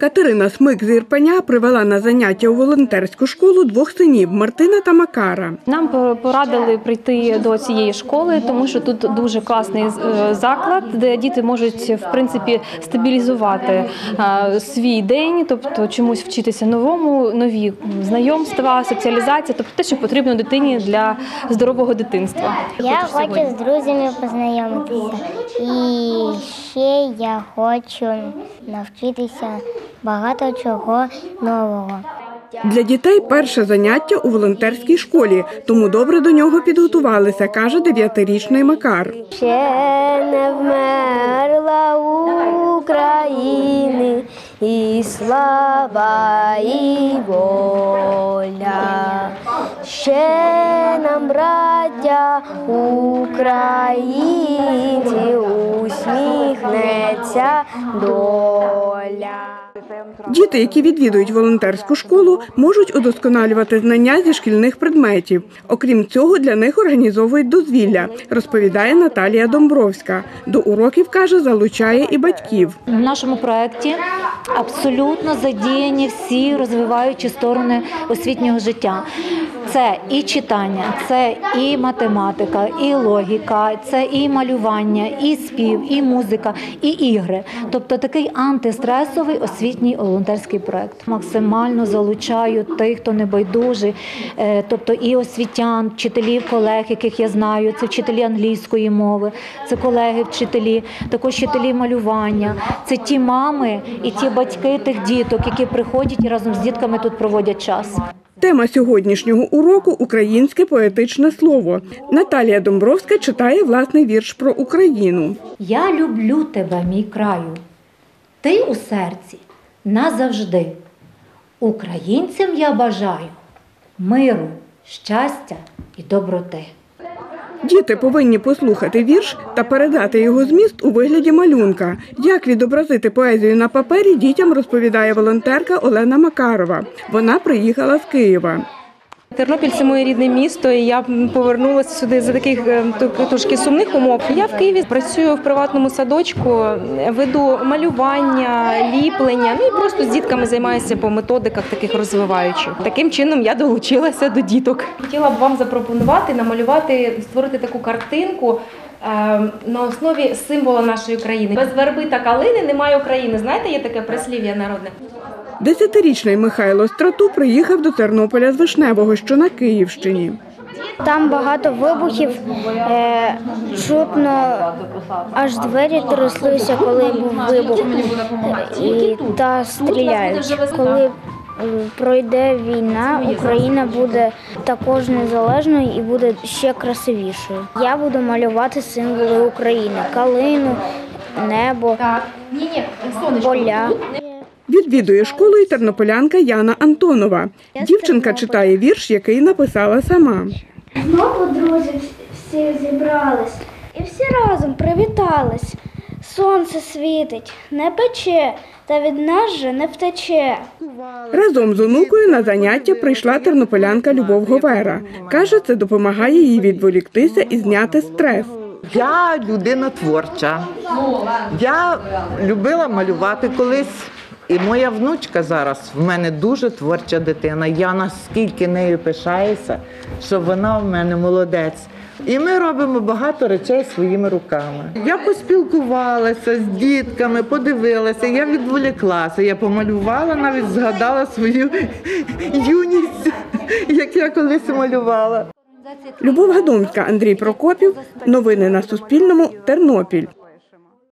Катерина Смик з Ірпеня привела на заняття у волонтерську школу двох синів Мартина та Макара. Нам порадили прийти до цієї школи, тому що тут дуже класний е, заклад, де діти можуть в принципі стабілізувати е, свій день, тобто чомусь вчитися новому, нові знайомства, соціалізація, тобто те, що потрібно дитині для здорового дитинства. Я хочу з друзями познайомитися. І ще я хочу навчитися багато чого нового. Для дітей перше заняття у волонтерській школі, тому добре до нього підготувалися, каже дев'ятирічний Макар. Ще не вмерла України і слава і воля. Ще нам, браття українці, усміхнеться доля. Діти, які відвідують волонтерську школу, можуть удосконалювати знання зі шкільних предметів. Окрім цього, для них організовують дозвілля, розповідає Наталія Домбровська. До уроків каже, залучає і батьків. В нашому проєкті абсолютно задіяні всі розвиваючі сторони освітнього життя. Це і читання, це і математика, і логіка, це і малювання, і спів, і музика, і ігри. Тобто такий антистресовий освітній волонтерський проєкт. Максимально залучаю тих, хто не байдужий, е, тобто і освітян, вчителів, колег, яких я знаю, це вчителі англійської мови, це колеги, вчителі, також вчителі малювання. Це ті мами і ті батьки тих діток, які приходять і разом з дітками тут проводять час. Тема сьогоднішнього уроку українське поетичне слово. Наталія Домбровська читає власний вірш про Україну. Я люблю тебе, мій краю. Ти у серці назавжди. Українцям я бажаю миру, щастя і доброти. Діти повинні послухати вірш та передати його зміст у вигляді малюнка. Як відобразити поезію на папері, дітям розповідає волонтерка Олена Макарова. Вона приїхала з Києва. Тернопіль це моє рідне місто, і я повернулася сюди за таких е, трошки сумних умов. Я в Києві працюю в приватному садочку, веду малювання, ліплення. Ну і просто з дітками займаюся по методиках таких розвиваючих. Таким чином я долучилася до діток. Хотіла б вам запропонувати намалювати, створити таку картинку. е, На основі символа нашої країни без верби та калини немає України. Знаєте, є таке прислів'я народне. Десятирічний Михайло Страту приїхав до Тернополя з Вишневого, що на Київщині. Там багато вибухів, е, чутно аж двері тряслися, коли був вибух. І, та стріляють. Коли е, пройде війна, Україна буде також незалежною і буде ще красивішою. Я буду малювати символи України: калину, небо, поля. Відвідує школу і тернополянка Яна Антонова. Дівчинка читає вірш, який написала сама. Знову друзі всі зібрались і всі разом привітались. Сонце світить, не пече, та від нас же не втече. Разом з онукою на заняття прийшла тернополянка Любов Говера. Каже, це допомагає їй відволіктися і зняти стрес. Я людина творча. Я любила малювати колись. І моя внучка зараз в мене дуже творча дитина. Я наскільки нею пишаюся, що вона в мене молодець. І ми робимо багато речей своїми руками. Я поспілкувалася з дітками, подивилася, я відволіклася, я помалювала, навіть згадала свою юність, як я колись малювала. Любов Гадомська, Андрій Прокопів. Новини на Суспільному. Тернопіль.